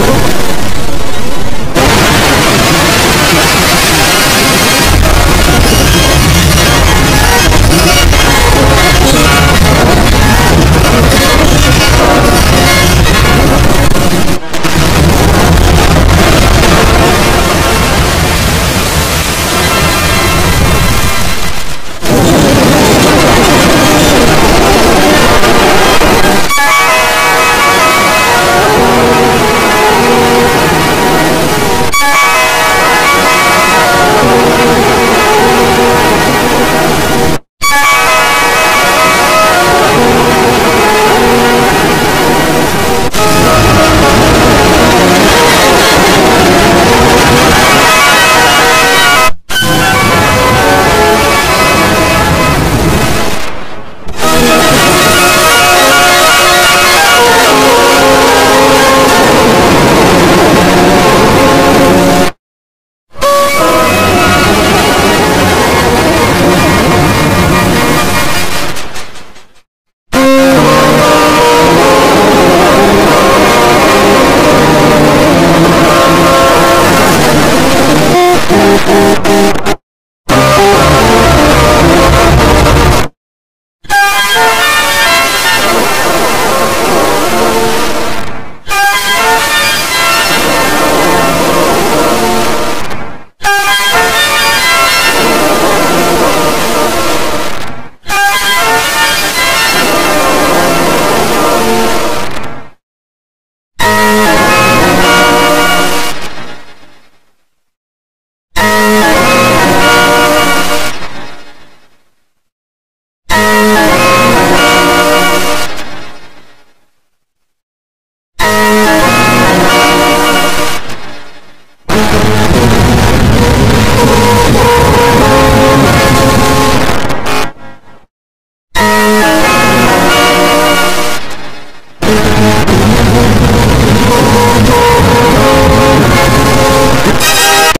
Oh,